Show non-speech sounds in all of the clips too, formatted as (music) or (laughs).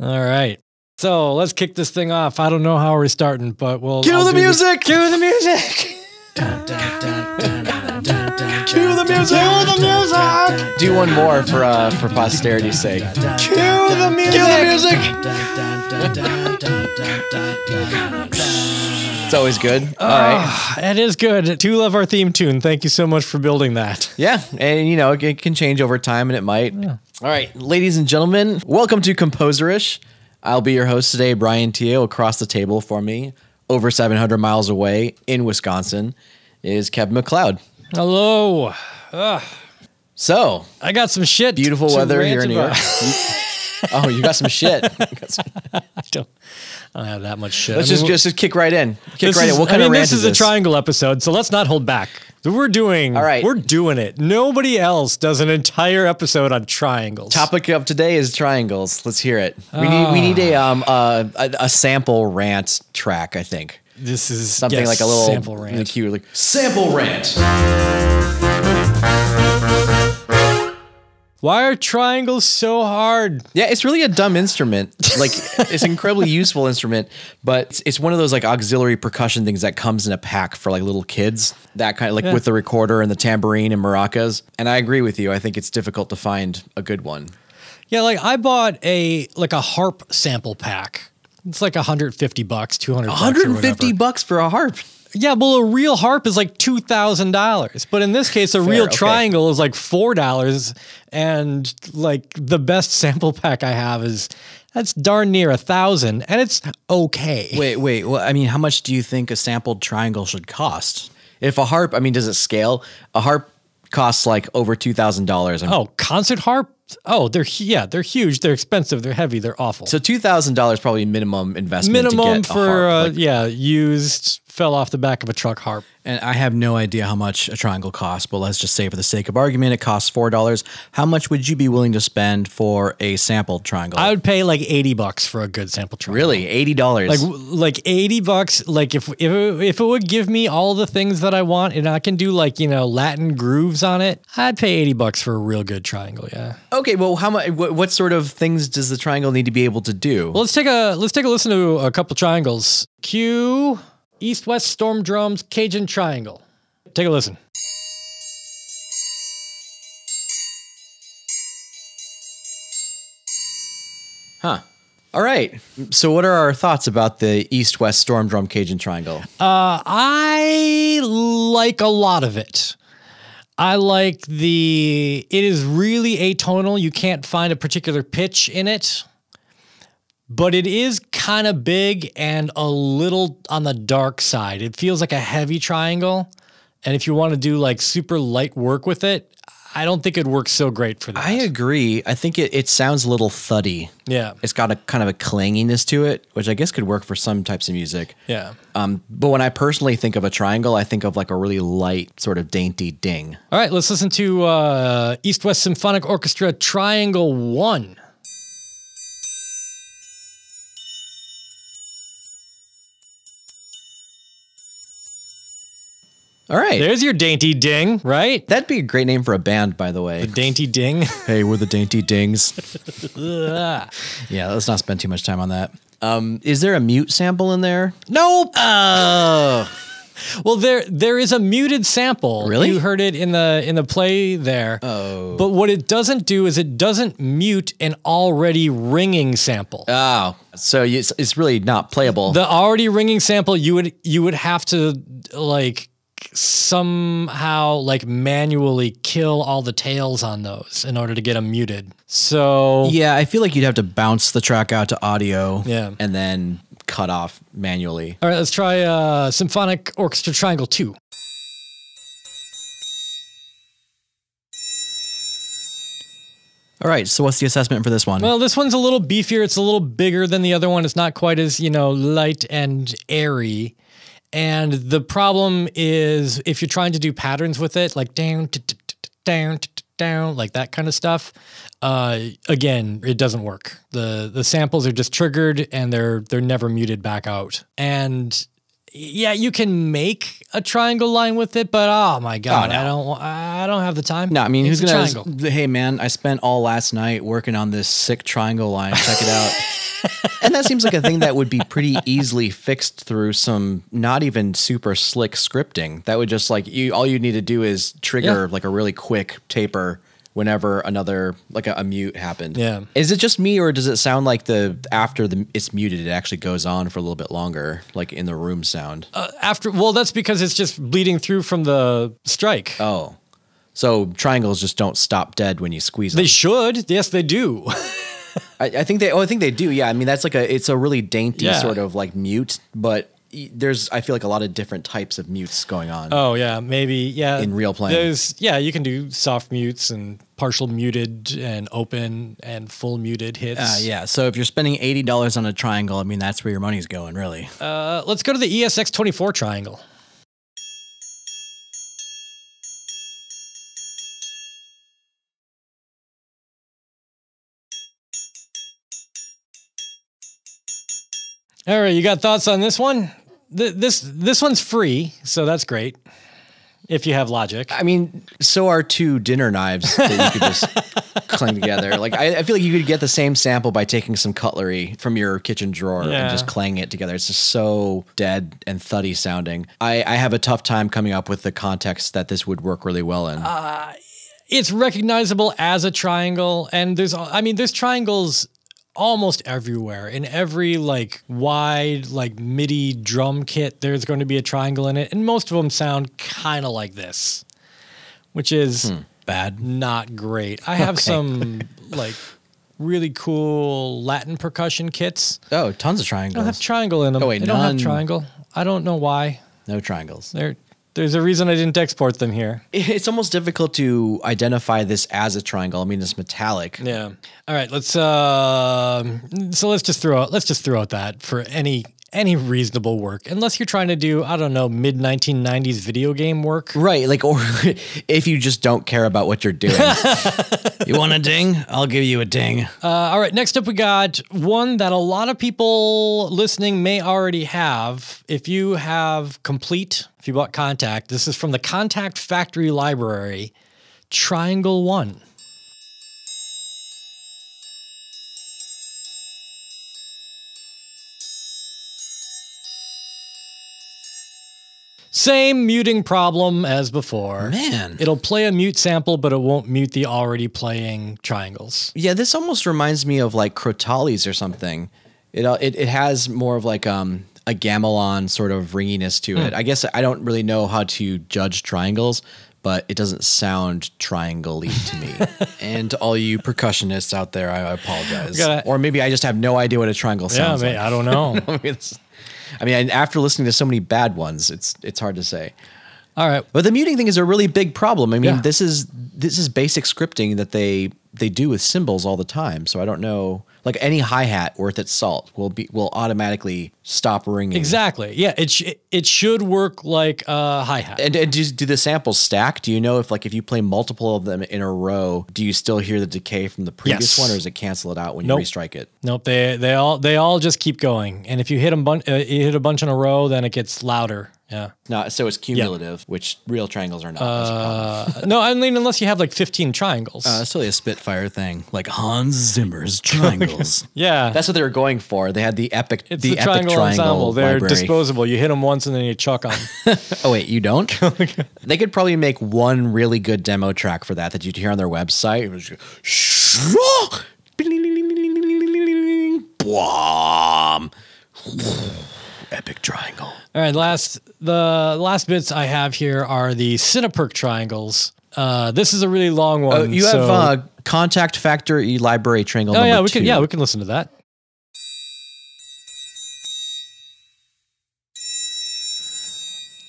All right. So let's kick this thing off. I don't know how we're starting, but we'll Cue I'll the do music! Cue the music. Cue the music! Cue the music. Do one more for uh for posterity's sake. Cue the music. Cue the music! It's always good. All right. Ah, it is good. Do love our theme tune. Thank you so much for building that. Yeah, and you know, it can change over time and it might. All right, ladies and gentlemen, welcome to Composerish. I'll be your host today, Bryan Teoh. Across the table for me, over 700 miles away in Wisconsin, is Kevin MacLeod. Hello. Ugh, So, I got some shit. beautiful weather here in New York. (laughs) oh, you got some shit. (laughs) I don't, I don't have that much shit. Let's I mean, just, just kick right in. Kick This right is, in. What I mean, of rant this is, is a triangle episode, so let's not hold back. We're doing. All right. we're doing it. Nobody else does an entire episode on triangles. Topic of today is triangles. Let's hear it. We need we need a um uh, a, a sample rant track. I think This is something yes, like a little sample rant. cue, like sample rant. Why are triangles so hard? Yeah, it's really a dumb instrument. Like it's an incredibly (laughs) useful instrument, but it's, it's one of those like auxiliary percussion things that comes in a pack for like little kids. That kind of like Yeah. with the recorder and the tambourine and maracas. And I agree with you. I think it's difficult to find a good one. Yeah, like I bought a like a harp sample pack. It's like 150 bucks, 200 bucks or 150 whatever. bucks for a harp. Yeah, well, a real harp is like two thousand dollars, but in this case, a real okay. triangle is like four dollars, and like the best (laughs) sample pack I have is that's darn near a thousand, and it's okay. Wait, wait. Well, I mean, how much do you think a sampled triangle should cost? If a harp, I mean, does it scale? A harp costs like over two thousand dollars. Oh, concert harp? Oh, they're yeah, they're huge, they're expensive, they're heavy, they're awful. So two thousand dollars probably minimum investment. to Minimum for uh, Like, yeah, used fell off the back of a truck harp. And I have no idea how much a triangle costs, but let's just say for the sake of argument, it costs four dollars. How much would you be willing to spend for a sampled triangle? I would pay like eighty bucks for a good sample triangle. really, eighty dollars. Like like eighty bucks. Like if if it, if it would give me all the things that I want, and I can do like you know Latin grooves on it, I'd pay eighty bucks for a real good triangle. Yeah. okay, well, how much? What, what sort of things does the triangle need to be able to do? Well, let's take a let's take a listen to a couple triangles. Q East West Storm Drums Cajun Triangle. Take a listen. huh. All right. So, what are our thoughts about the East-West Storm Drum Cajun Triangle? Uh, I like a lot of it. I like the. It is really atonal. You can't find a particular pitch in it, but it is kind of big and a little on the dark side. It feels like a heavy triangle, and if you want to do like super light work with it, I don't think it works so great for that. I agree. I think it, it sounds a little thuddy. yeah, It's got a kind of a clanginess to it, which I guess could work for some types of music. yeah. Um, but when I personally think of a triangle, I think of like a really light, sort of dainty ding. All right, let's listen to uh, East West Symphonic Orchestra Triangle One. All right. There's your dainty ding, right? That'd be a great name for a band, by the way. The Dainty ding. (laughs) Hey, we're the Dainty Dings. (laughs) Yeah, let's not spend too much time on that. Um, is there a mute sample in there? nope. Oh, (laughs) Well, there there is a muted sample. Really? You heard it in the in the play there. Oh. But what it doesn't do is it doesn't mute an already ringing sample. oh. So you- it's, it's really not playable. the already ringing sample you would you would have to like somehow like manually kill all the tails on those in order to get them muted. So Yeah, I feel like you'd have to bounce the track out to audio. yeah. and then cut off manually. All right, let's try uh, Symphonic Orchestra Triangle 2. All right, so what's the assessment for this one? Well, this one's a little beefier. It's a little bigger than the other one. It's not quite as, you know, light and airy. And the problem is if you're trying to do patterns with it, like down, down, down, like that kind of stuff, uh, again, it doesn't work. The the samples are just triggered and they're they're never muted back out. And yeah, you can make a triangle line with it, but oh my god, no. I don't I don't have the time. no, I mean, It's who's gonna? triangle? Hey, man, I spent all last night working on this sick triangle line. Check it out. (laughs) and that seems like a thing that would be pretty easily fixed through some not even super slick scripting. That would just like you all you need to do is trigger Yeah. like a really quick taper whenever another like a, a mute happened. Yeah. Is it just me or does it sound like the after the it's muted it actually goes on for a little bit longer like in the room sound? Uh, after well, that's because it's just bleeding through from the strike. oh. So triangles just don't stop dead when you squeeze them. they should. Yes, they do. (laughs) I, I think they. Oh, I think they do. Yeah. I mean, that's like a. It's a really dainty Yeah. sort of like mute, but there's. I feel like a lot of different types of mutes going on. Oh yeah, maybe yeah. In real playing. there's yeah, you can do soft mutes and partial muted and open and full muted hits. Uh, yeah. So if you're spending eighty dollars on a triangle, I mean that's where your money's going, really. Uh, let's go to the EXS twenty four triangle. All right, you got thoughts on this one? Th- This this one's free, so that's great. If you have logic. I mean, so are two dinner knives that you could just (laughs) clang together. Like, I, I feel like you could get the same sample by taking some cutlery from your kitchen drawer Yeah. and just clanging it together. It's just so dead and thuddy sounding. I, I have a tough time coming up with the context that this would work really well in. Uh, it's recognizable as a triangle and there's i mean there's triangles almost everywhere. In every like wide like midi drum kit there's going to be a triangle in it and most of them sound kind of like this which is hmm. Bad. not great. I have some like really cool latin percussion kits. Oh, tons of they don't have triangles. triangle in them Oh, wait, they don't have triangle. I don't know why. No triangles. there there's a reason i didn't export them here It's almost difficult to identify this as a triangle. I mean, it's metallic. Yeah. All right. Let's. Um, so let's just throw out. Let's just throw out that for any any reasonable work, unless you're trying to do I don't know mid 1990s video game work. Right. Like, or (laughs) if you just don't care about what you're doing. (laughs) You want a ding? I'll give you a ding. Uh, all right. Next up, we got one that a lot of people listening may already have. If you have Komplete, if you bought Kontakt, this is from the Kontakt Factory Library, Triangle One. Same muting problem as before. Man. It'll play a mute sample, but it won't mute the already playing triangles. yeah, this almost reminds me of like Crotales or something. It, uh, it it has more of like um a gamelan sort of ringiness to it. I guess I don't really know how to judge triangles, but it doesn't sound triangle-y to me. (laughs) and to all you percussionists out there, I apologize. Gotta- or maybe I just have no idea what a triangle yeah, sounds man, like. I don't know. (laughs) I mean, I mean, after listening to so many bad ones, it's it's hard to say. All right. But the muting thing is a really big problem. I mean, Yeah. this is this is basic scripting that they they do with cymbals all the time. So I don't know, like any hi hat worth its salt will be will automatically stop ringing. Exactly. Yeah, it sh- it should work like a hi hat. And, and do, do the samples stack? Do you know if like if you play multiple of them in a row, do you still hear the decay from the previous Yes. one, or does it cancel it out when Nope. you restrike it? Nope. They they all they all just keep going. And if you hit a bunch, uh, you hit a bunch in a row, then it gets louder. Yeah. No, so it's cumulative, which real triangles are not. That's a problem. Uh, no, I mean unless you have like fifteen triangles. Uh, it's really a Spitfire thing, like Hans Zimmer's (laughs) triangles. yeah. That's what they were going for. They had the epic, it's the, the, epic triangle, triangle, ensemble. They're library. disposable. You hit them once and then you chuck them. (laughs) Oh wait, you don't? (laughs) they could probably make one really good demo track for that that you'd hear on their website. It was just. Epic triangle. All right, last the last bits I have here are the CinePerc triangles. Uh, this is a really long one. Oh, you have so- uh, Kontakt factory library triangle. oh yeah, we two. can yeah we can listen to that.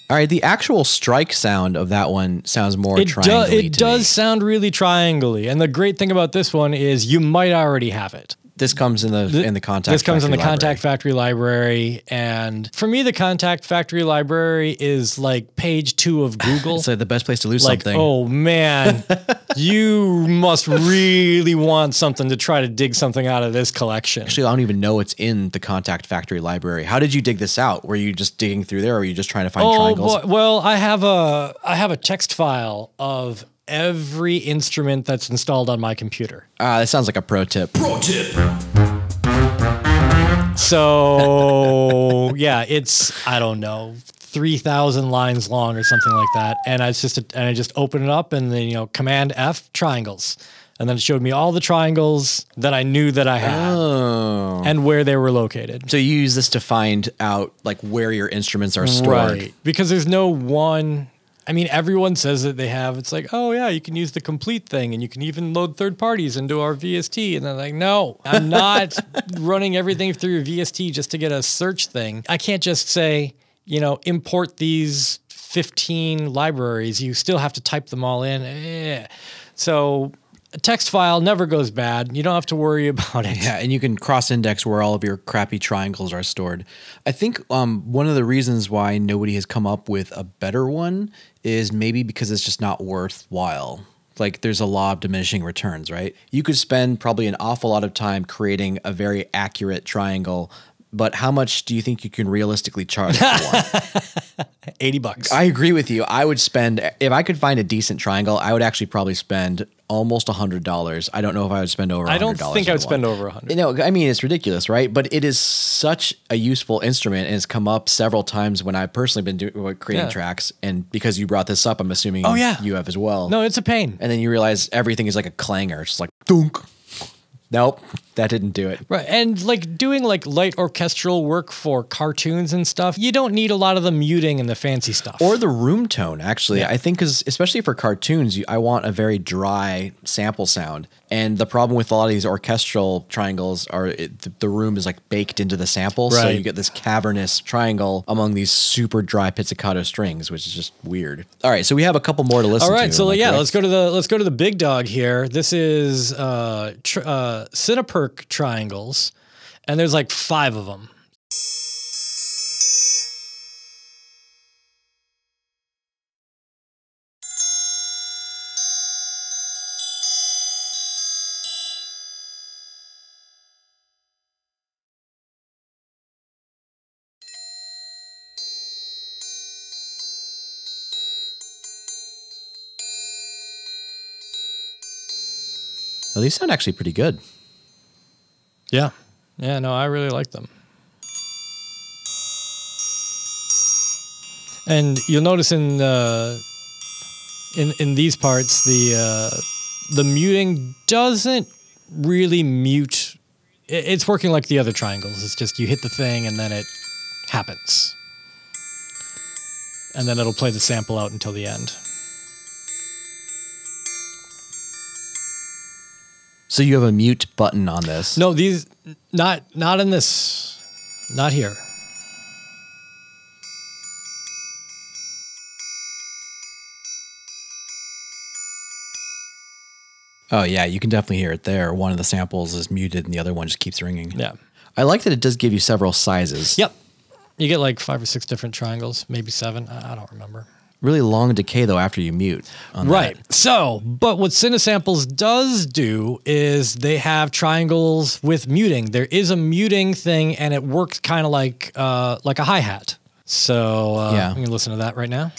All right, the actual strike sound of that one sounds more It, do, triangle. it does sound really triangly, and the great thing about this one is you might already have it. This comes in the in the Kontakt. This comes in the library. Kontakt Factory library, and for me, the Kontakt Factory library is like page two of (laughs) Google. It's like the best place to lose like, something. oh man, (laughs) you must really want something to try to dig something out of this collection. Actually, I don't even know it's in the Kontakt Factory library. How did you dig this out? Were you just digging through there, or were you just trying to find Oh triangles? boy, well, I have a I have a text file of every instrument that's installed on my computer. Ah, that sounds like a pro tip. Pro tip. So (laughs) yeah, it's I don't know. 3000 lines long or something like that and i just and i just open it up and then you know command f triangles and then it showed me all the triangles that i knew that i had Oh. and where they were located So you use this to find out like where your instruments are stored. right? Because there's no one. I mean, everyone says that they have. It's like, oh yeah, you can use the Komplete thing, and you can even load third parties into our VST. And they're like, no, I'm not (laughs) running everything through your VST just to get a search thing. I can't just say, you know, import these 15 libraries. You still have to type them all in. Eh. So. A text file never goes bad. You don't have to worry about it. Yeah, and you can cross-index where all of your crappy triangles are stored. I think um, one of the reasons why nobody has come up with a better one is maybe because it's just not worthwhile. Like there's a law of diminishing returns, right? You could spend probably an awful lot of time creating a very accurate triangle, but how much do you think you can realistically charge for one? (laughs) 80 bucks. I agree with you. I would spend if I could find a decent triangle, I would actually probably spend almost a hundred dollars. I don't know if I would spend over. I don't think I would spend over a 100. You know, I mean, it's ridiculous, right? But it is such a useful instrument, and it's come up several times when I've personally been doing uh, creating Yeah. tracks. And because you brought this up, I'm assuming Oh, yeah. you have as well. No, it's a pain. and then you realize everything is like a clanger, it's just like dunk. Nope, that didn't do it. Right. And like doing like light orchestral work for cartoons and stuff, you don't need a lot of the muting and the fancy stuff. Or the room tone, actually. I think, because especially for cartoons, you, I want a very dry sample sound. And the problem with a lot of these orchestral triangles are it, the, room is like baked into the sample. So you get this cavernous triangle among these super dry pizzicato strings, which is just weird. All right, so we have a couple more to listen All to. right, so am I yeah, correct? let's go to the let's go to the big dog here. This is uh, tr- uh Triangles, and there's like five of them. Oh, these sound actually pretty good. Yeah, yeah, no, I really like them. And you'll notice in uh, in in these parts the uh, the muting doesn't really mute. It's working like the other triangles. It's just you hit the thing and then it happens, and then it'll play the sample out until the end. So you have a mute button on this. No, these not not in this, not here. oh yeah, you can definitely hear it there. One of the samples is muted and the other one just keeps ringing. Yeah. I like that it does give you several sizes. Yep. You get like five or six different triangles, maybe seven. I I don't remember. Really long decay though after you mute. on that. Right. So, but what Cinesamples does do is they have triangles with muting. There is a muting thing, and it works kind of like uh, like a hi hat. So uh, Yeah. I'm gonna listen to that right now.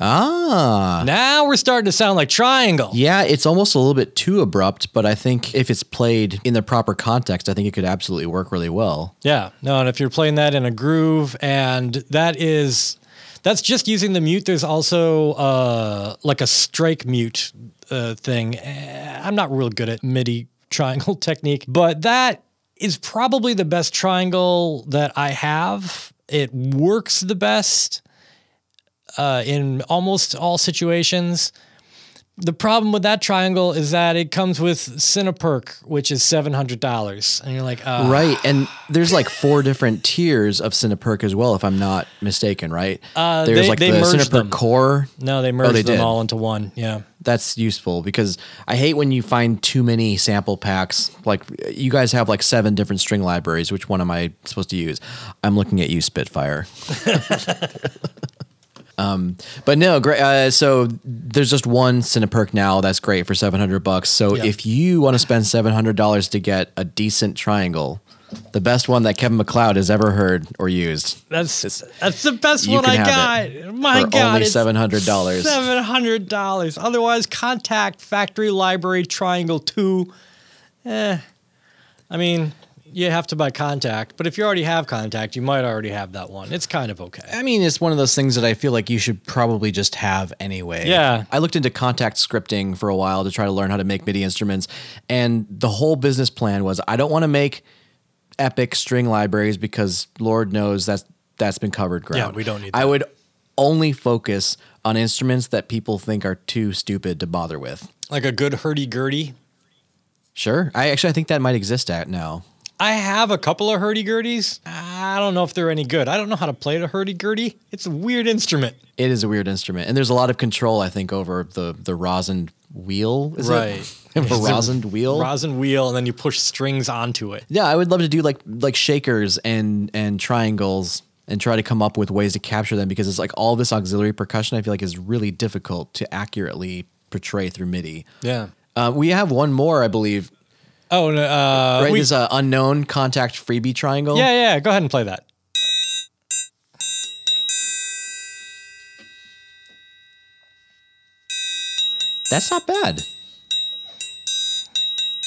Ah. Now we're starting to sound like triangle. Yeah, it's almost a little bit too abrupt, but I think if it's played in the proper context, I think it could absolutely work really well. Yeah, no, and if you're playing that in a groove, and that is, that's just using the mute. There's also uh, like a strike mute uh, thing. Eh, I'm not real good at MIDI (laughs) triangle technique, but that is probably the best triangle that I have. It works the best uh, in almost all situations. The problem with that triangle is that it comes with CinePerc, which is seven hundred dollars, and you're like, uh, Right. And there's like four different tiers of CinePerc as well, if I'm not mistaken, right? Uh, there's they- like they the CinePerc them. Core. No, they merged they them did. all into one. Yeah. That's useful because I hate when you find too many sample packs. Like you guys have like seven different string libraries. Which one am I supposed to use? I'm looking at you, Spitfire. (laughs) (laughs) um, but no, great. Uh, so there's just one CinePerc now. That's great for 700 bucks. So Yeah. if you want to spend 700 dollars to get a decent triangle, The best one that Kevin MacLeod has ever heard or used. That's that's the best one I got. My for God, only $700. Seven hundred dollars. Otherwise, Kontakt Factory Library Triangle Two. Eh, I mean, you have to buy Kontakt, but if you already have Kontakt, you might already have that one. It's kind of okay. I mean, it's one of those things that I feel like you should probably just have anyway. Yeah. I looked into Kontakt scripting for a while to try to learn how to make MIDI instruments. And the whole business plan was I don't want to make epic string libraries because Lord knows that's that's been covered ground. Yeah, we don't need I would only focus on instruments that people think are too stupid to bother with. Like a good hurdy gurdy. Sure. I actually I think that might exist at now. I have a couple of hurdy gurdies. I don't know if they're any good. I don't know how to play the hurdy gurdy. It's a weird instrument. It is a weird instrument. And there's a lot of control, I think, over the the rosin wheel. Is Right. (laughs) It? a rosin wheel. Rosin wheel, and then you push strings onto it. Yeah, I would love to do like like shakers and and triangles and try to come up with ways to capture them because it's like all this auxiliary percussion I feel like is really difficult to accurately portray through MIDI. Yeah. Uh, we have one more, I believe. Oh, no, uh, right, we- this uh, unknown Kontakt freebie triangle. yeah, yeah. Go ahead and play that. that's not bad.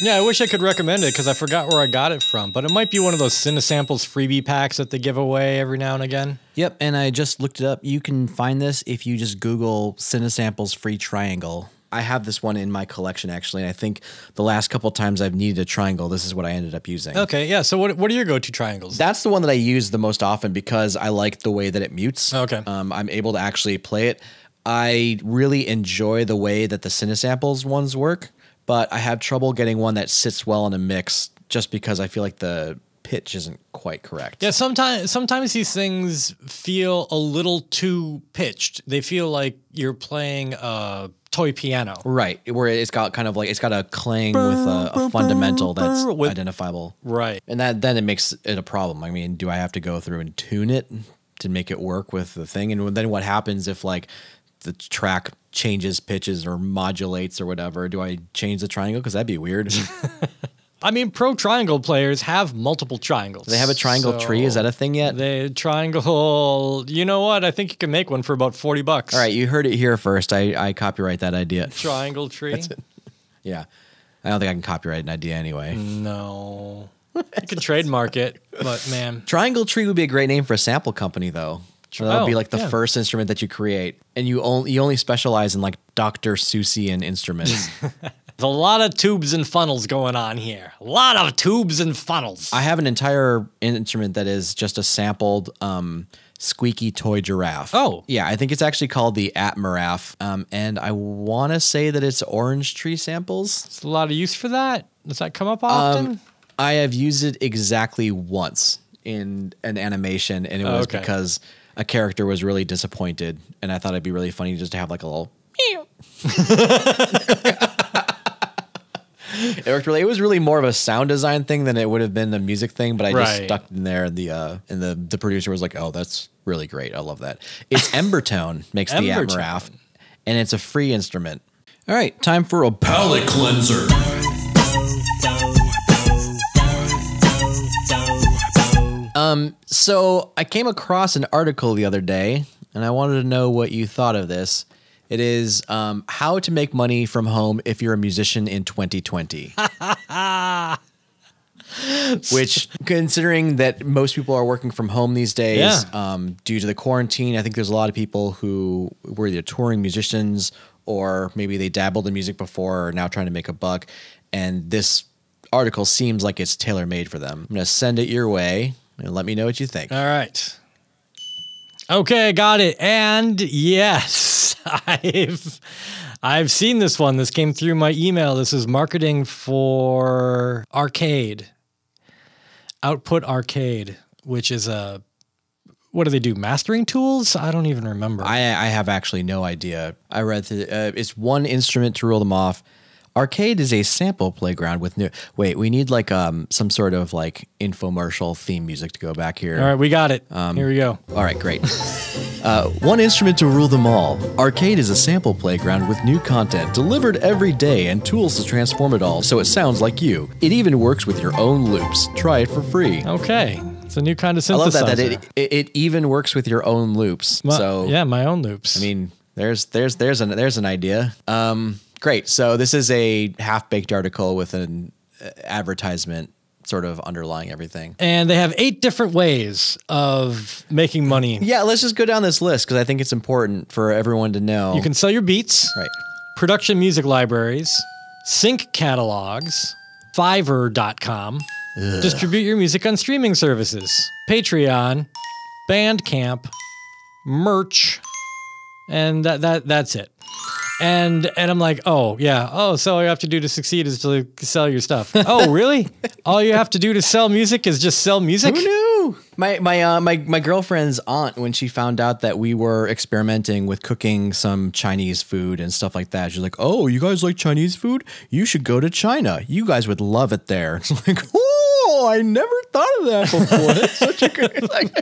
Yeah, I wish I could recommend it because I forgot where I got it from, but it might be one of those Cinesamples freebie packs that they give away every now and again. Yep. And I just looked it up. You can find this if you just Google Cinesamples free triangle. I have this one in my collection actually, and I think the last couple times I've needed a triangle, this is what I ended up using. Okay, yeah. So what what are your go to triangles? That's the one that I use the most often because I like the way that it mutes. Okay. Um, I'm able to actually play it. I really enjoy the way that the Cinesamples ones work, but I have trouble getting one that sits well in a mix just because I feel like the pitch isn't quite correct. yeah, sometimes sometimes these things feel a little too pitched. They feel like you're playing a toy piano. Right, where it's got kind of like it's got a clang with a, a fundamental that's with- identifiable. Right. And that then it makes it a problem. I mean, do I have to go through and tune it to make it work with the thing? And then what happens if like the track changes pitches or modulates or whatever? Do I change the triangle? Because that'd be weird. I mean, pro triangle players have multiple triangles. they have a triangle tree. Is that a thing yet? The triangle. You know what? I think you can make one for about forty bucks. All right, you heard it here first. I, I copyright that idea. (laughs) Triangle tree. That's it. (laughs) Yeah. I don't think I can copyright an idea anyway. No. You can trademark it, but man, Triangle Tree would be a great name for a sample company, though. So that would be Oh, like the yeah. first instrument that you create, and you only you only specialize in like Dr. Seussian instruments. (laughs) there's a lot of tubes and funnels going on here. A lot of tubes and funnels. I have an entire instrument that is just a sampled um, squeaky toy giraffe. Oh. yeah, I think it's actually called the Atmaraf, um, and I want to say that it's orange tree samples. It's a lot of use for that. Does that come up often? Um, I have used it exactly once in an animation, and it was Okay. because a character was really disappointed, and I thought it'd be really funny just to have like a little. (laughs) it worked really. It was really more of a sound design thing than it would have been a music thing, but I just Right. stuck in there. And the uh, and the the producer was like, "Oh, that's really great. I love that." It's Embertone makes the Embertone. Atmaraf, and it's a free instrument. All right, time for a Palate cleanser. Um, So I came across an article the other day, and I wanted to know what you thought of this. It is um, how to make money from home if you're a musician in 2020. (laughs) Which, considering that most people are working from home these days, Yeah. um, due to the quarantine, I think there's a lot of people who were either touring musicians or maybe they dabbled in music before or are now trying to make a buck. And this article seems like it's tailor made for them. I'm going to send it your way and let me know what you think. All right. Okay, got it. And yes, (laughs) I've I've seen this one. This came through my email. This is marketing for Arcade. Output Arcade, which is a what do they do? Mastering tools? I don't even remember. I, I have actually no idea. I read uh, it's one instrument to rule them off. Arcade is a sample playground with new. Wait, we need like um some sort of like infomercial theme music to go back here. All right, we got it. Um, Here we go. All right, great. (laughs) Uh, one instrument to rule them all. Arcade is a sample playground with new content delivered every day and tools to transform it all so it sounds like you. It even works with your own loops. Try it for free. Okay, it's a new kind of synthesizer. I love that, that it, it it even works with your own loops. My- so yeah, my own loops. I mean, there's there's there's an there's an idea. Um, great. So this is a half baked article with an uh, advertisement sort of underlying everything. and they have eight different ways of making money. Yeah, let's just go down this list because I think it's important for everyone to know. You can sell your beats, right. production music libraries, sync catalogs, Fiverr.com, distribute your music on streaming services, Patreon, Bandcamp, merch, and that that that's it. And and I'm like, oh yeah, oh so all you have to do to succeed is to sell your stuff. oh (laughs) really? all you have to do to sell music is just sell music? Who knew? My my uh, my my girlfriend's aunt when she found out that we were experimenting with cooking some Chinese food and stuff like that, she's like, "Oh, you guys like Chinese food? You should go to China. You guys would love it there." (laughs) It's like, (laughs) "Oh, I never thought of that before. That's such a good." Like,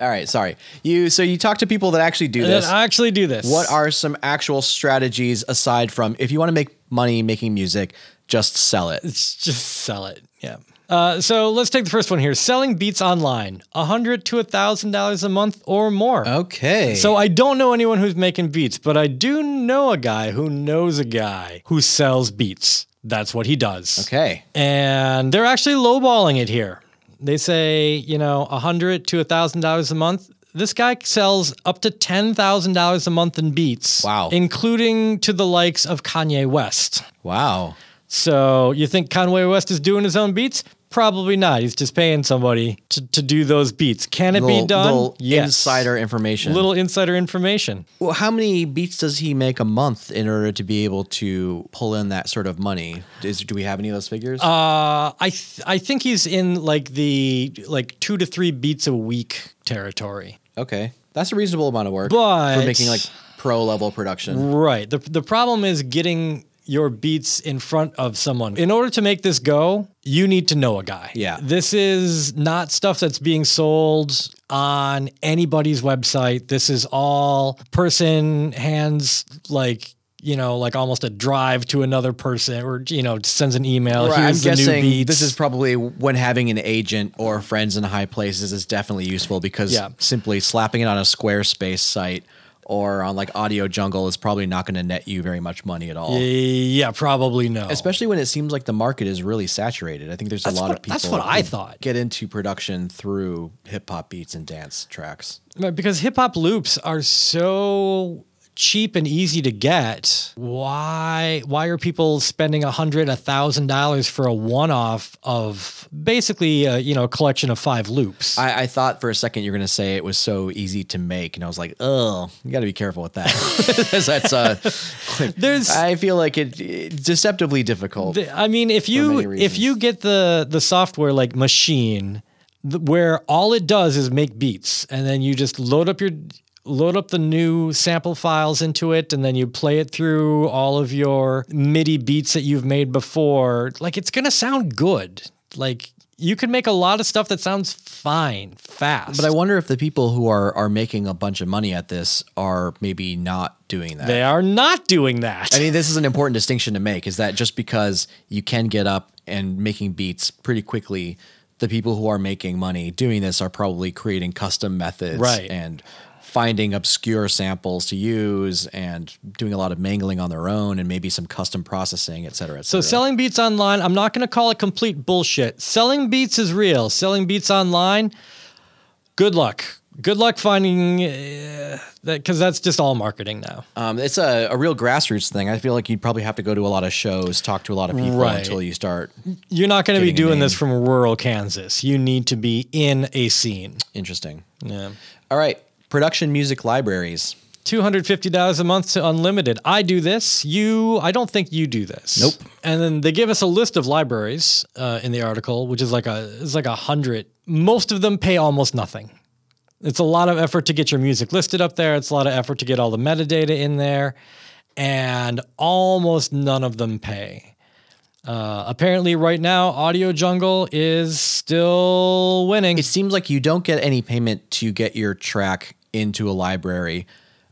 all right, sorry. You so you talk to people that actually do this. actually do this. What are some actual strategies aside from if you want to make money making music, just sell it? It's just sell it. Yeah. Uh, so let's take the first one here. Selling beats online, a hundred to a thousand dollars a month or more. Okay. So I don't know anyone who's making beats, but I do know a guy who knows a guy who sells beats. That's what he does. okay. And they're actually lowballing it here. They say, you know, a hundred to a thousand dollars a month. This guy sells up to ten thousand dollars a month in beats. Wow. Including to the likes of Kanye West. Wow. So you think Kanye West is doing his own beats? Probably not. He's just paying somebody to, to do those beats. Can it Little, be done? little yes. insider information. Little insider information. Well, how many beats does he make a month in order to be able to pull in that sort of money? Is, do we have any of those figures? Uh, I th- I think he's in like the like two to three beats a week territory. okay, that's a reasonable amount of work But- for making like pro level production. Right. The the problem is getting your beats in front of someone. In order to make this go, you need to know a guy. Yeah. This is not stuff that's being sold on anybody's website. This is all person hands like you know, like almost a drive to another person, or you know, sends an email. Right, I'm Here's the new guessing beats. this is probably when having an agent or friends in high places is definitely useful because Yeah. simply slapping it on a Squarespace site or on like Audio Jungle is probably not going to net you very much money at all. yeah, probably no. Especially when it seems like the market is really saturated. I think there's That's a lot what- of people. that's what I thought. Get into production through hip hop beats and dance tracks. Because hip hop loops are so cheap and easy to get. Why why are people spending a hundred, a thousand dollars for a one off of basically a, you know a collection of five loops? I, I thought for a second you're going to say it was so easy to make, and I was like, oh, you got to be careful with that. (laughs) (laughs) that's uh, There's I feel like it, it's deceptively difficult. The- I mean, if you if you get the the software like Maschine, where all it does is make beats, and then you just load up your load up the new sample files into it, and then you play it through all of your MIDI beats that you've made before. Like it's gonna sound good. Like you can make a lot of stuff that sounds fine, fast. but I wonder if the people who are are making a bunch of money at this are maybe not doing that. they are not doing that. I mean, this is an important distinction to make is that just because you can get up and making beats pretty quickly, the people who are making money doing this are probably creating custom methods Right. and finding obscure samples to use and doing a lot of mangling on their own and maybe some custom processing, et cetera, et So selling beats online, I'm not going to call it complete bullshit. Selling beats is real. Selling beats online, good luck. Good luck finding uh, that because that's just all marketing now. um, it's a, a real grassroots thing. I feel like you'd probably have to go to a lot of shows, talk to a lot of people Right. until you start. You're not going to be doing this from rural Kansas. You need to be in a scene. Interesting. Yeah. All right. Production music libraries. $250 a month to unlimited. I do this. You, I don't think you do this. Nope. And then they give us a list of libraries uh, in the article, which is like a, it's like a hundred. Most of them pay almost nothing. It's a lot of effort to get your music listed up there. It's a lot of effort to get all the metadata in there. and almost none of them pay. Uh, apparently, right now, Audio Jungle is still winning. It seems like you don't get any payment to get your track into a library.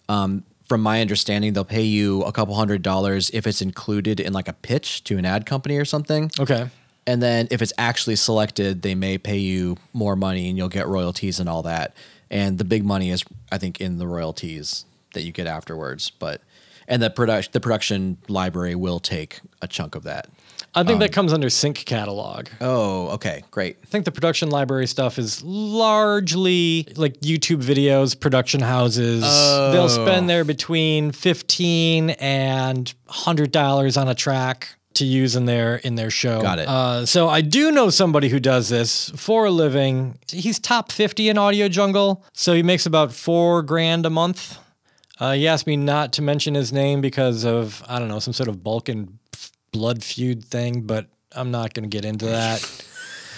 Um, from my understanding, they'll pay you a couple hundred dollars if it's included in like a pitch to an ad company or something. okay. And then if it's actually selected, they may pay you more money and you'll get royalties and all that. And the big money is, I think, in the royalties that you get afterwards. But and the production the production library will take a chunk of that. I think that comes under sync catalog. Oh, okay, great. I think the production library stuff is largely like YouTube videos, production houses. They'll spend there between fifteen and hundred dollars on a track to use in their in their show. Got it. Uh, so I do know somebody who does this for a living. He's top fifty in Audio Jungle, so he makes about four grand a month. Uh, he asked me not to mention his name because of I don't know some sort of Balkan f- blood feud thing, but I'm not going to get into that.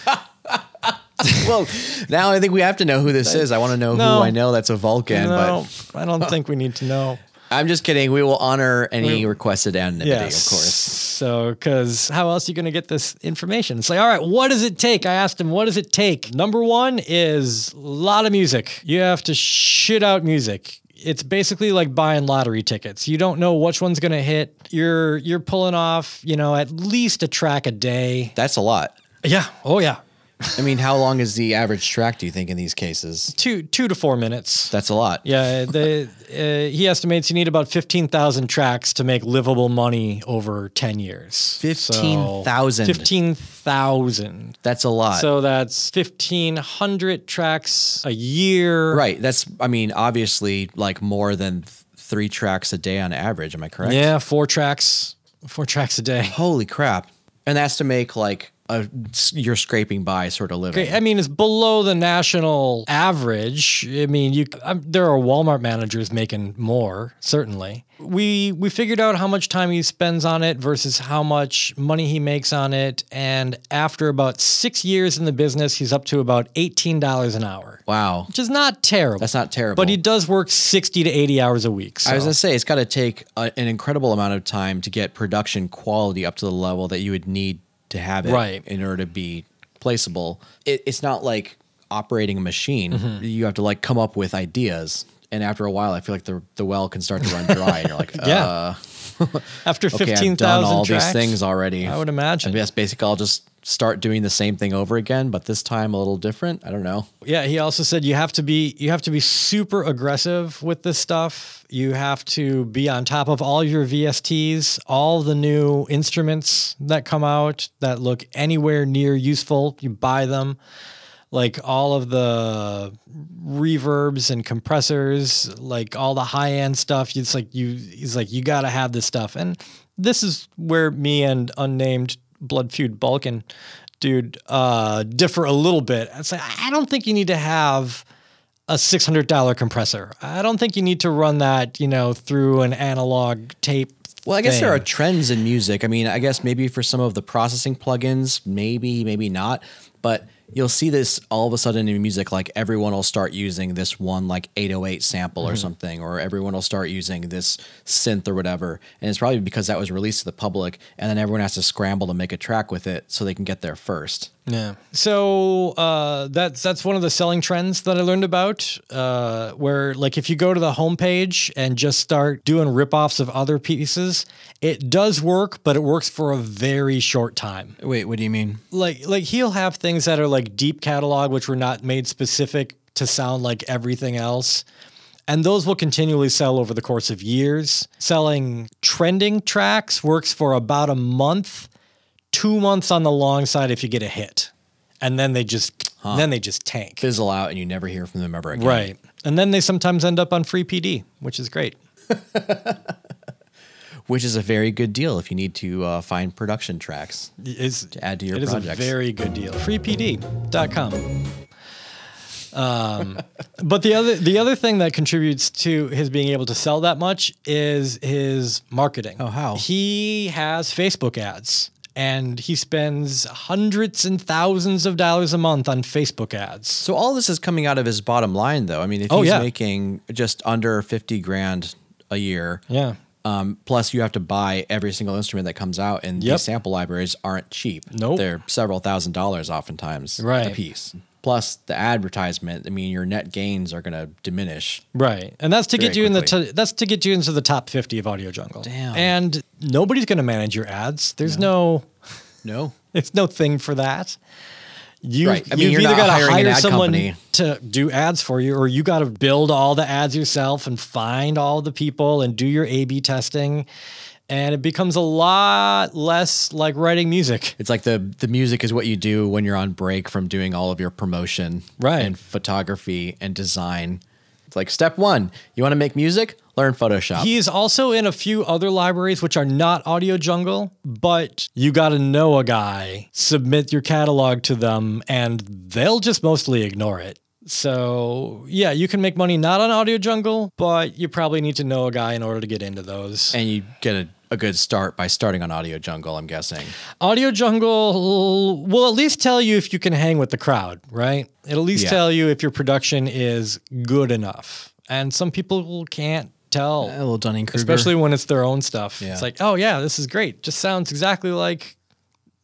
(laughs) well, now I think we have to know who this is. I want to know No. who I know that's a Vulcan, no, I don't think we need to know. (laughs) I'm just kidding. We will honor any requested anonymity, Yes, of course. So, because how else are you going to get this information? It's like, all right, what does it take? I asked him, what does it take? Number one is a lot of music. You have to shit out music. It's basically like buying lottery tickets. You don't know which one's going to hit. You're you're pulling off, you know, at least a track a day. That's a lot. Yeah. Oh yeah. I mean, how long is the average track, do you think, in these cases? Two two to four minutes. That's a lot. Yeah, uh, he estimates you need about 15,000 tracks to make livable money over 10 years. 15,000. 15,000. That's a lot. So that's 1,500 tracks a year. right. That's, I mean, obviously like more than th- three tracks a day on average. Am I correct? Yeah, four tracks, four tracks a day. Holy crap. And that's to make like a, you're scraping by sort of living. I mean, it's below the national average. I mean, you um, there are Walmart managers making more, certainly. We we figured out how much time he spends on it versus how much money he makes on it, and after about six years in the business, he's up to about eighteen dollars an hour, Wow. which is not terrible. That's not terrible. But he does work sixty to eighty hours a week. So. I was gonna say it's got to take a, an incredible amount of time to get production quality up to the level that you would need to have it Right. in order to be placeable. It, it's not like operating a machine. Mm-hmm. You have to like come up with ideas, and after a while, I feel like the the well can start to run dry, and you're like, (laughs) Yeah. uh, (laughs) after okay, fifteen done all tracks, these things already. I would imagine. I guess basically I'll just start doing the same thing over again, but this time a little different. I don't know. Yeah, he also said you have to be you have to be super aggressive with this stuff. You have to be on top of all your VSTs, all the new instruments that come out that look anywhere near useful. You buy them. Like all of the reverbs and compressors, like all the high end stuff. It's like you he's like, you gotta have this stuff. And this is where me and unnamed Blood Feud Balkan dude uh, differ a little bit. It's like I don't think you need to have a six hundred dollar compressor. I don't think you need to run that, you know, through an analog tape. Well, I guess there are trends in music. I mean, I guess maybe for some of the processing plugins, maybe, maybe not. But you'll see this all of a sudden in music, like everyone will start using this one like 808 sample Mm-hmm. or something, or everyone will start using this synth or whatever. And it's probably because that was released to the public, and then everyone has to scramble to make a track with it so they can get there first. Yeah. So uh, that's that's one of the selling trends that I learned about. Uh, where like if you go to the homepage and just start doing ripoffs of other pieces, it does work, but it works for a very short time. Wait, what do you mean? like like he'll have things that are like deep catalog which were not made specific to sound like everything else and those will continually sell over the course of years selling trending tracks works for about a month two months on the long side if you get a hit and then they just then they just tank Fizzle out and you never hear from them ever again. right and then they sometimes end up on free pd which is great (laughs) Which is a very good deal if you need to uh, find production tracks. is To add to your it is projects. a very good deal. Freepd.com. Um, (laughs) but the other the other thing that contributes to his being able to sell that much is his marketing. Oh, how? He has Facebook ads and he spends hundreds and thousands of dollars a month on Facebook ads. So all this is coming out of his bottom line, though. I mean, if Oh, he's yeah. making just under fifty grand a year, Yeah. Um, plus, you have to buy every single instrument that comes out, and Yep. these sample libraries aren't cheap. Nope. they're several thousand dollars oftentimes Right. a piece. Plus, the advertisement. I mean, your net gains are going to diminish. Right. And that's to get you in the t- that's to get you into the top 50 of Audio Jungle. Damn. And nobody's going to manage your ads. There's no No, (laughs) there's no thing for that. You, Right. I mean, you've either got to hire someone company. to do ads for you, or you got to build all the ads yourself and find all the people and do your A/B testing, and it becomes a lot less like writing music. it's like the the music is what you do when you're on break from doing all of your promotion, Right. And photography and design. It's like step one: you want to make music, learn Photoshop. He is also in a few other libraries which are not Audio Jungle, but you got to know a guy, submit your catalog to them, and they'll just mostly ignore it. So, yeah, you can make money not on Audio Jungle, but you probably need to know a guy in order to get into those. and you get a, a good start by starting on Audio Jungle. I'm guessing. Audio Jungle will at least tell you if you can hang with the crowd, right? It'll at least Yeah. tell you if your production is good enough. And some people can't tell. A little Dunning Kruger, especially when it's their own stuff. Yeah. It's like, oh yeah, this is great. Just sounds exactly like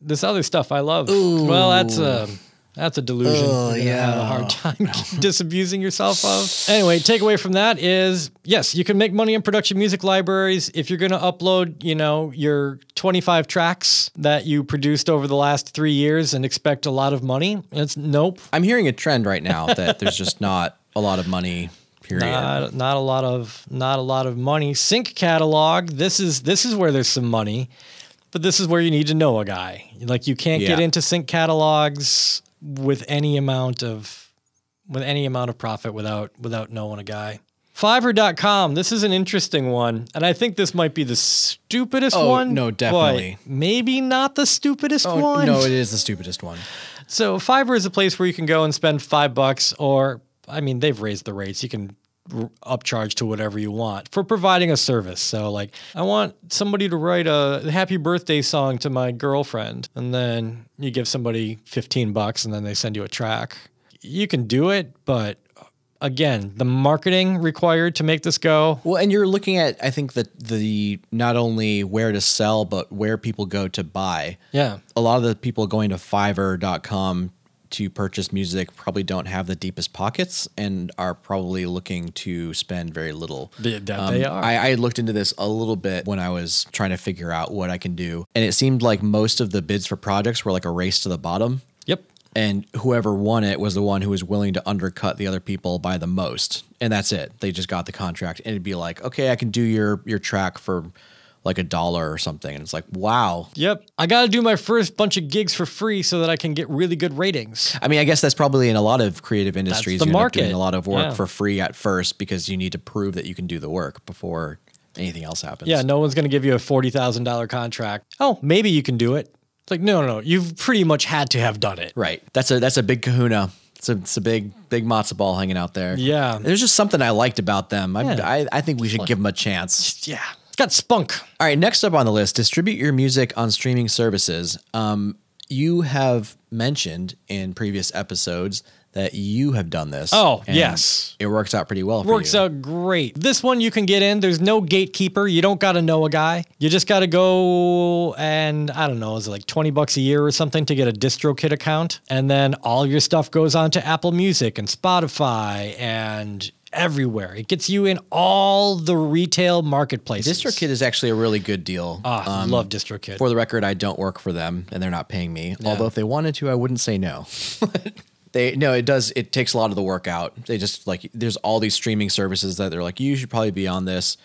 this other stuff I love. Well, that's a that's a delusion. Oh, You're gonna have a hard time (laughs) disabusing yourself of. Anyway, takeaway from that is yes, you can make money in production music libraries if you're going to upload, you know, your 25 tracks that you produced over the last three years and expect a lot of money. It's nope. (laughs) I'm hearing a trend right now that there's just not a lot of money. Period. Not, not a lot of not a lot of money. Sync catalog. This is this is where there's some money, but this is where you need to know a guy. Like you can't get into sync catalogs with any amount of with any amount of profit without without knowing a guy. Fiverr.com. This is an interesting one, and I think this might be the stupidest Oh, one. no, definitely. maybe not the stupidest Oh, one. no, it is the stupidest one. So Fiverr is a place where you can go and spend five bucks, or I mean, they've raised the rates. You can upcharge to whatever you want for providing a service. So, like, I want somebody to write a happy birthday song to my girlfriend, and then you give somebody fifteen bucks, and then they send you a track. You can do it, but uh, again, the marketing required to make this go. Well, and you're looking at, I think that the not only where to sell, but where people go to buy. Yeah. A lot of the people going to Fiverr.com to purchase music probably don't have the deepest pockets and are probably looking to spend very little. That um, they are. I, I looked into this a little bit when I was trying to figure out what I can do, and it seemed like most of the bids for projects were like a race to the bottom. Yep. and whoever won it was the one who was willing to undercut the other people by the most and that's it they just got the contract and it'd be like okay i can do your your track for like a dollar or something and it's like wow Yep. I got to do my first bunch of gigs for free so that I can get really good ratings. i mean i guess that's probably in a lot of creative industries That's the up doing a lot of work Yeah. for free at first because you need to prove that you can do the work before anything else happens Yeah, no one's going to give you a forty thousand dollar contract. Oh, maybe you can do it. It's like no, no, no. You've pretty much had to have done it. right that's a that's a big kahuna it's a, it's a big big matzo ball hanging out there Yeah. there's just something i liked about them I, Yeah. I, I think we should give them a chance Yeah, it's got spunk. All right, next up on the list, distribute your music on streaming services. Um, you have mentioned in previous episodes that you have done this. Oh, yes. It works out pretty well for Works you. out great. This one you can get in. There's no gatekeeper. You don't got to know a guy. You just got to go and I don't know, is it like 20 bucks a year or something to get a DistroKid account? And then all your stuff goes on to Apple Music and Spotify and everywhere. It gets you in all the retail marketplaces. DistroKid is actually a really good deal. Ah, love DistroKid. For the record, I don't work for them and they're not paying me. Although if they wanted to, I wouldn't say no. (laughs) they no, it does. It takes a lot of the work out. They just like there's all these streaming services that they're like you should probably be on this.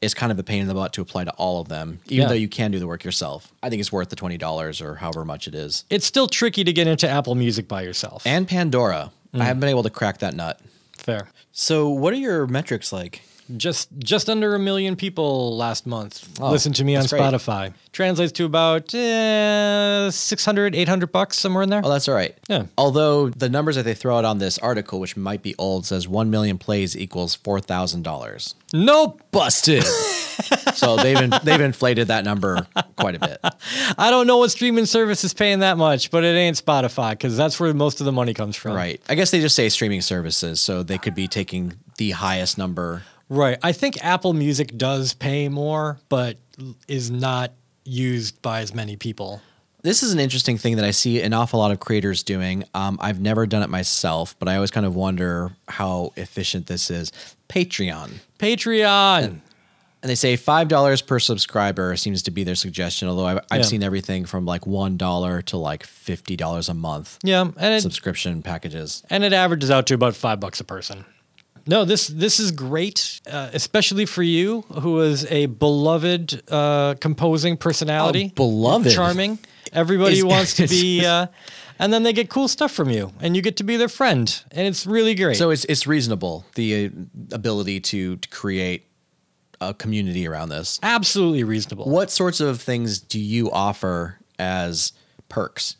It's kind of a pain in the butt to apply to all of them, even Yeah. though you can do the work yourself. I think it's worth the twenty dollars or however much it is. it's still tricky to get into Apple Music by yourself. And Pandora, I haven't been able to crack that nut. Fair. So, what are your metrics like? Just just under a million people last month Oh, listened to me on that's great. Spotify. Translates to about uh, 600, 800 bucks somewhere in there. Oh, that's all right. Yeah. Although the numbers that they throw out on this article, which might be old, says one million plays equals four thousand dollars. Nope. Busted. (laughs) so they've in, they've inflated that number quite a bit. (laughs) I don't know what streaming service is paying that much, but it ain't Spotify because that's where most of the money comes from. Right. I guess they just say streaming services, so they could be taking the highest number Right. I think Apple Music does pay more, but is not used by as many people. This is an interesting thing that I see an awful lot of creators doing. Um, I've never done it myself, but I always kind of wonder how efficient this is. Patreon. Patreon. And they say $5 per subscriber seems to be their suggestion, although I've, I've Yeah. seen everything from like $1 to like $50 a month yeah, and it, subscription packages. and it averages out to about five bucks a person. No, this this is great, uh, especially for you, who is a beloved uh, composing personality, Oh, beloved. charming. Everybody Is- wants to (laughs) be, uh, and then they get cool stuff from you, and you get to be their friend, and it's really great. So it's, it's reasonable, the uh, ability to, to create a community around this. absolutely reasonable. What sorts of things do you offer as perks?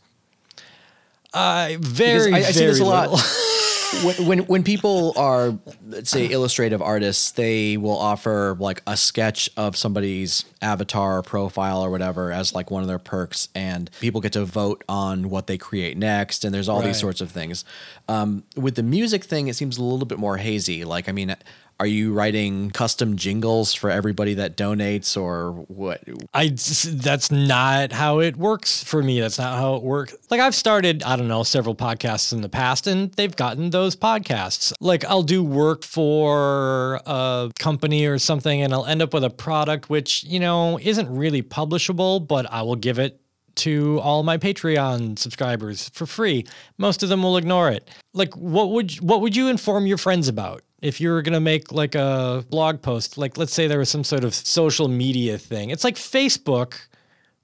Uh, very, I, I see this a lot. (laughs) when, when when people are let's say illustrative artists, they will offer like a sketch of somebody's avatar or profile or whatever as like one of their perks, and people get to vote on what they create next. And there's all Right. these sorts of things. Um, with the music thing, it seems a little bit more hazy. Like, I mean. Are you writing custom jingles for everybody that donates, or what? I that's not how it works for me. That's not how it works. Like I've started, I don't know, several podcasts in the past and they've gotten those podcasts. Like I'll do work for a company or something and I'll end up with a product which, you know, isn't really publishable, but I will give it to all my Patreon subscribers for free. Most of them will ignore it. Like what would what would you inform your friends about? If you were going to make like a blog post, like let's say there was some sort of social media thing. It's like Facebook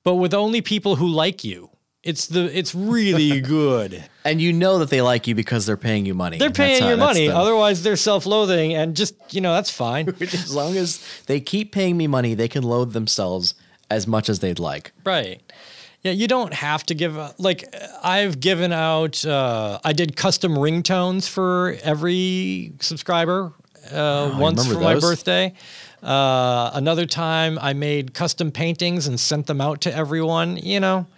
but with only people who like you. It's the it's really (laughs) good. And you know that they like you because they're paying you money. They're paying how- your money. the- Otherwise, they're self-loathing, and just you know that's fine. (laughs) as long as they keep paying me money, they can load themselves as much as they'd like. Right. Yeah, you don't have to give a, like I've given out uh, I did custom ringtones for every subscriber uh, once for remember my birthday. Uh, another time I made custom paintings and sent them out to everyone, you know.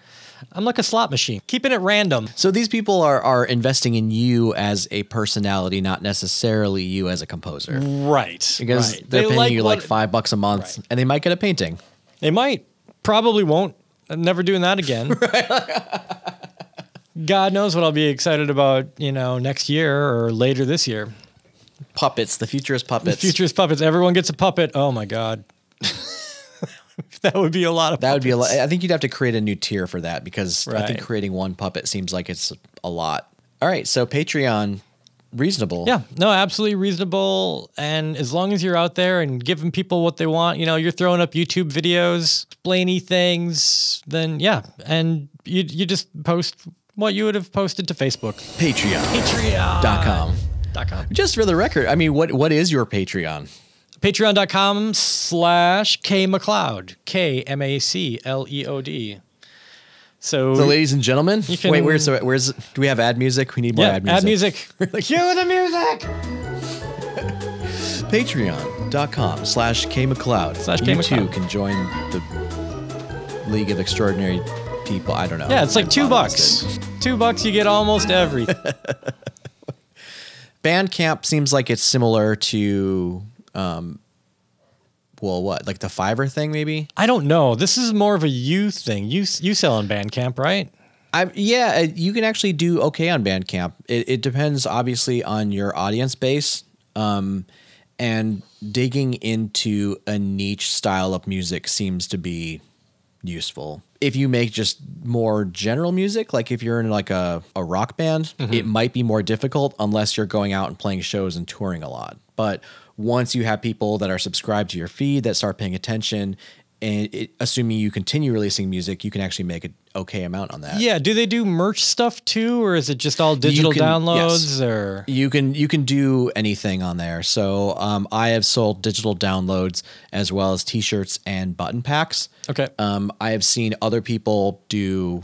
I'm like a slot machine, keeping it random. So these people are are investing in you as a personality, not necessarily you as a composer. Right. Because right. they're They paying you like what- five bucks a month, Right. and they might get a painting. They might. Probably won't. I'm never doing that again. (laughs) God knows what I'll be excited about, you know, next year or later this year. Puppets. The future is puppets. Futurist puppets. Everyone gets a puppet. Oh my God. (laughs) that would be a lot of That would be a lot. I think you'd have to create a new tier for that because I think creating one puppet seems like it's a lot. All right, so Patreon, reasonable. Yeah, no, absolutely reasonable. And as long as you're out there and giving people what they want, you know, you're throwing up YouTube videos, explainy things, then yeah. And you you just post what you would have posted to Facebook. Patreon. Patreon.com. Com. Just for the record, I mean, what what is your Patreon? Patreon.com slash K MacLeod. K M A C L E O D. So, So, ladies and gentlemen, can- wait, where's the, where's do we have ad music? We need more ad music. yeah, ad music. (laughs) add music. Cue the music. (laughs) Patreon.com slash K MacLeod. Slash You too can join the League of Extraordinary People. I don't know. Yeah, it's like My two bucks. listed. Two bucks, you get almost everything. (laughs) Bandcamp seems like it's similar to, um, well, what like the Fiverr thing, maybe. I don't know. This is more of a you thing. You you sell on Bandcamp, right? I yeah, uh, you can actually do okay on Bandcamp. It, it depends obviously on your audience base, um, and digging into a niche style of music seems to be useful. If you make just more general music, like if you're in like a, a rock band, it might be more difficult unless you're going out and playing shows and touring a lot. But once you have people that are subscribed to your feed that start paying attention, and it, assuming you continue releasing music, you can actually make an okay amount on that. Yeah. Do they do merch stuff too, or is it just all digital can- downloads? yes. Or You can you can do anything on there. So um, I have sold digital downloads as well as T-shirts and button packs. okay, Um, I have seen other people do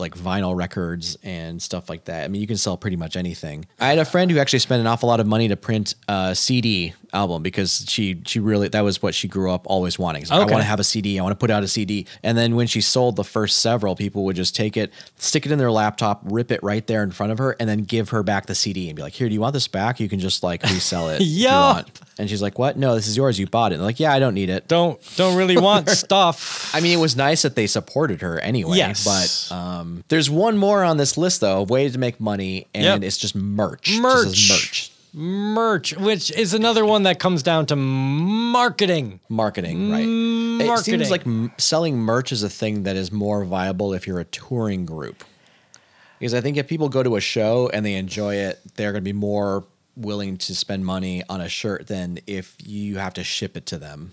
like vinyl records and stuff like that. I mean, you can sell pretty much anything. I had a friend who actually spent an awful lot of money to print a CD album because she she really that was what she grew up always wanting. So I Okay. want to have a CD. I want to put out a CD. And then when she sold the first several, people would just take it, stick it in their laptop, rip it right there in front of her, and then give her back the CD and be like, "Here, do you want this back? You can just like resell it." Yeah. (laughs) And she's like, "What? No, this is yours. You bought it." And like, "Yeah, I don't need it." Don't don't really want (laughs) stuff. I mean, it was nice that they supported her anyway. Yes. But um, Um, there's one more on this list though, of ways to make money, and Yep. it's just merch. Merch. says merch. Merch, which is another one that comes down to marketing. Marketing, right? It Marketing. seems like m- selling merch is a thing that is more viable if you're a touring group. Because I think if people go to a show and they enjoy it, they're going to be more willing to spend money on a shirt than if you have to ship it to them.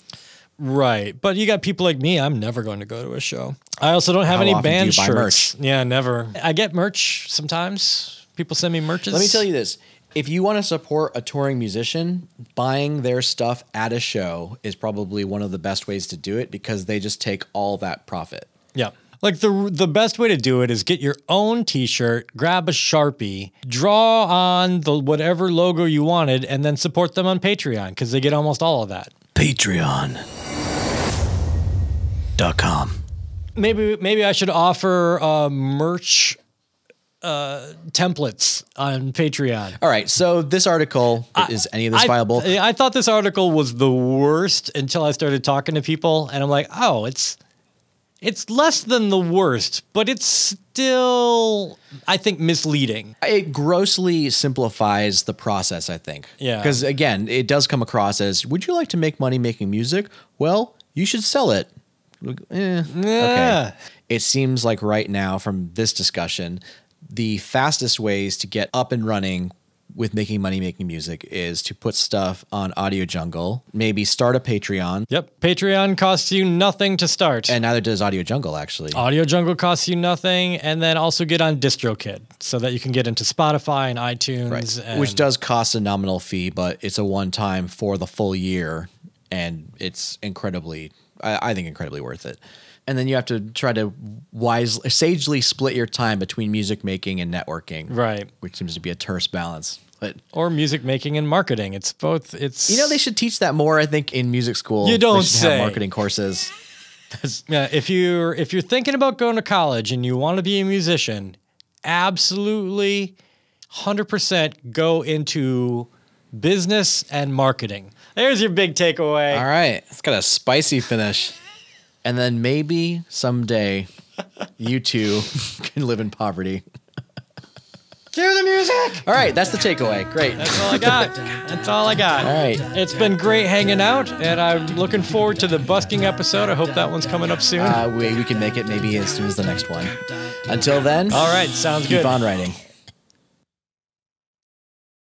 Right. But you got people like me, I'm never going to go to a show. I also don't have How any band shirts. Yeah, never. I get merch sometimes. People send me merches. Let me tell you this. If you want to support a touring musician, buying their stuff at a show is probably one of the best ways to do it because they just take all that profit. Yeah. Like the the best way to do it is get your own t-shirt, grab a Sharpie, draw on the whatever logo you wanted and then support them on Patreon cuz they get almost all of that. Maybe maybe I should offer uh, merch uh, templates on Patreon. All right. So this article is any of this I, viable? I thought this article was the worst until I started talking to people, and I'm like, oh, it's it's less than the worst, but it's still, I think, misleading. it grossly simplifies the process, I think. Yeah. Because again, it does come across as would you like to make money making music? Well, you should sell it. Eh, Yeah. Okay. It seems like right now, from this discussion, the fastest ways to get up and running with making money making music is to put stuff on Audio Jungle, maybe start a Patreon. Yep, Patreon costs you nothing to start. And neither does Audio Jungle, actually. Audio Jungle costs you nothing, and then also get on DistroKid so that you can get into Spotify and iTunes. Right. and- Which does cost a nominal fee, but it's a one time for the full year, and it's incredibly, I, I think, incredibly worth it. And then you have to try to wisely, sagely split your time between music making and networking, right, which seems to be a terse balance. But or music making and marketing. It's both. It's you know, they should teach that more. I think in music school, You don't say. have marketing courses. (laughs) Yeah, if you're if you're thinking about going to college and you want to be a musician, absolutely 100% go into business and marketing. There's your big takeaway. All right, it's got a spicy finish, and then maybe someday you two (laughs) can live in poverty. Cue the music. All right, that's the takeaway. Great. That's all I got. That's all I got. All right. It's been great hanging out, and I'm looking forward to the busking episode. I hope that one's coming up soon. Uh, we, we can make it maybe as soon as the next one. Until then, all right, sounds keep good. Keep on writing.